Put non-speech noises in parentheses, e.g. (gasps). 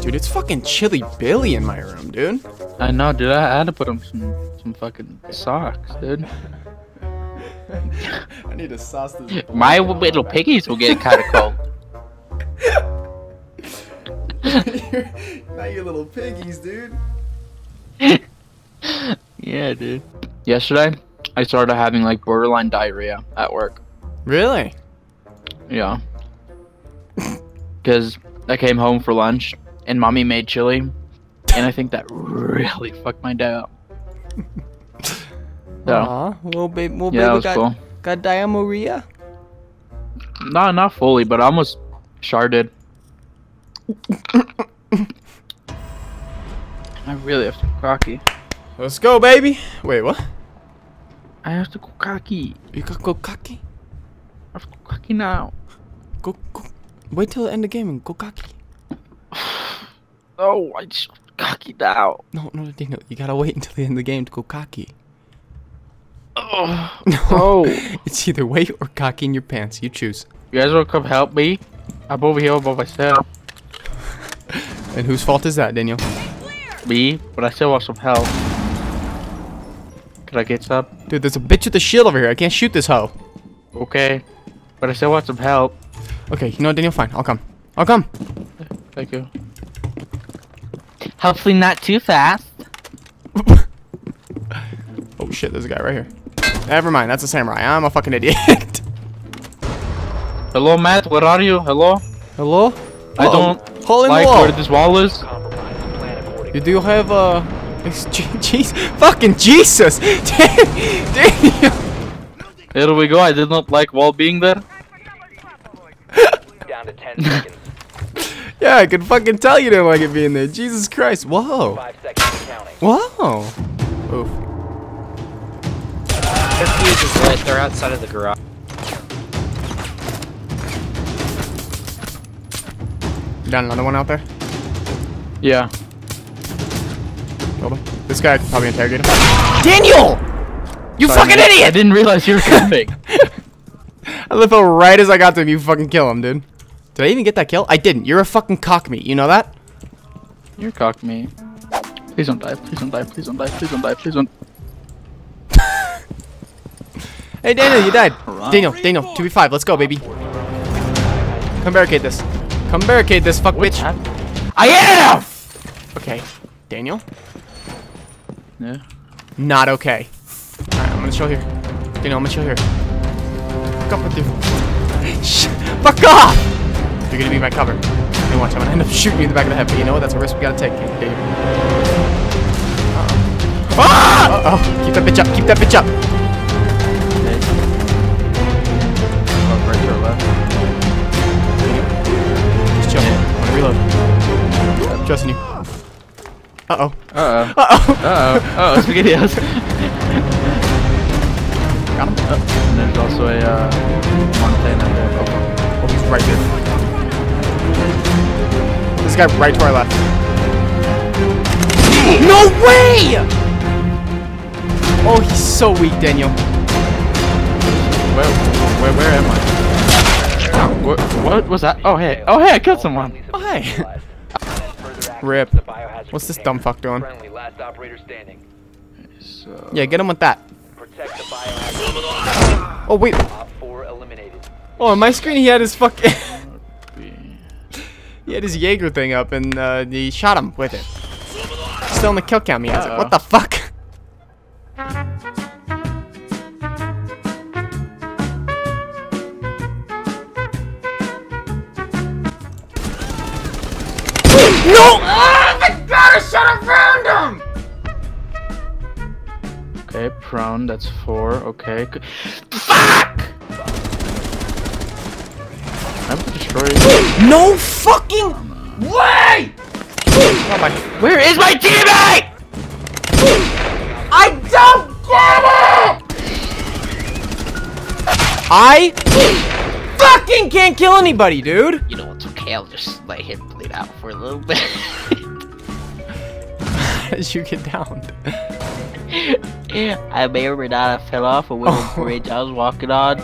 Dude, it's fucking Chilly Billy in my room, dude. I know, dude. I had to put him some some fucking socks, dude. (laughs) I need to sauce this. My little piggies will get kind of cold. (laughs) Not your little piggies, dude. (laughs) yeah, dude. Yesterday, I started having like borderline diarrhea at work. Really? Yeah. Because I came home for lunch and mommy made chili, and I think that really fucked my day up. (laughs) So, Aw, little baby, little yeah, it baby was got, cool. got diarrhea. Not not fully, but I almost sharded. I really have to go cocky. Let's go, baby. Wait, what? I have to go cocky. You gotta go cocky. I have to go cocky now. Go, go. Wait till the end of the game and go cocky. Oh, I just cocky now. No, no, no, you gotta wait until the end of the game to go cocky. Oh, (laughs) No, Oh. it's either wait or cocky in your pants. You choose. you guys to come help me? I'm over here by myself. (laughs) And whose fault is that, Daniel? Me, but I still want some help. Can I get some? Dude, there's a bitch with a shield over here. I can't shoot this hoe. Okay, but I still want some help. Okay, you know what, Daniel? Fine, I'll come. I'll come. Thank you. Hopefully not too fast. (laughs) Oh shit, there's a guy right here. Never mind, that's a samurai. I'm a fucking idiot. (laughs) Hello, Matt. Where are you? Hello. Hello? I Oh, don't hole like wall. where this wall is. You do have uh, (laughs) jeez, fucking Jesus, Daniel. Here we go. I did not like wall being there. Down to 10 seconds. Yeah, I can fucking tell you didn't like it being there. Jesus Christ. Whoa. 5 seconds. Whoa. Oof. Their fuse is lit. They're outside of the garage. Down another one out there. Yeah. Hold on. This guy could probably interrogate him. Daniel! You Sorry, fucking man. I idiot! didn't realize you were coming. (laughs) I left out right as I got to him. You fucking kill him, dude. Did I even get that kill? I didn't. You're a fucking cock meat. You know that? You're cock me. Please don't die. Please don't die. Please don't die. Please don't die. Please don't. (laughs) Hey, Daniel, you died. (sighs) Daniel, Daniel, 2v5. Let's go, baby. Come barricade this. Come barricade this, fuck bitch. I am! Okay. Daniel? Yeah. Not okay. Alright, I'm gonna chill here. Daniel, I'm gonna chill here. Fuck up with you. (gasps) Fuck off! You're gonna be my cover. Hey, watch, I'm gonna end up shooting you in the back of the head, but you know what? That's a risk we gotta take. Okay. Uh-oh. Ah! Uh-oh. Keep that bitch up. Keep that bitch up. Oh, right to our left. Just chill. I'm gonna reload. I'm trusting you. Uh-oh. Uh oh. Uh-oh. Uh oh. Oh, spaghettios. (laughs) Got him. and there's also a uh, Montana there. Oh, he's right there. This guy right to our left. No way! Oh, he's so weak, Daniel. Where, where, where am I? What, what was that? Oh hey, oh hey, I killed someone. Oh, hey. (laughs) Rip. to the biohazard What's this dumb fuck doing? Friendly, last operator standing. So, Yeah, get him with that. Protect the biohazard. Oh, wait. Op 4 eliminated. Oh, on my screen he had his fucking... be- he had his Jaeger thing up and uh, he shot him with it. Still in the kill cam, he has it. What Uh-oh. the fuck? no! Ah, I gotta shut around him! Okay, prone. That's four. Okay. I'm gonna destroy you. No fucking way! Oh my. Where is my teammate? I don't get it! I fucking can't kill anybody, dude! You know, it's okay. I'll just let him bleed out for a little bit. How (laughs) did you get down? (laughs) I may or may not have fell off a wooden Oh. bridge I was walking on.